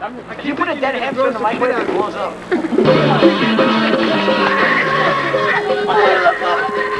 If you put a dead hamster in the microwave, it blows up.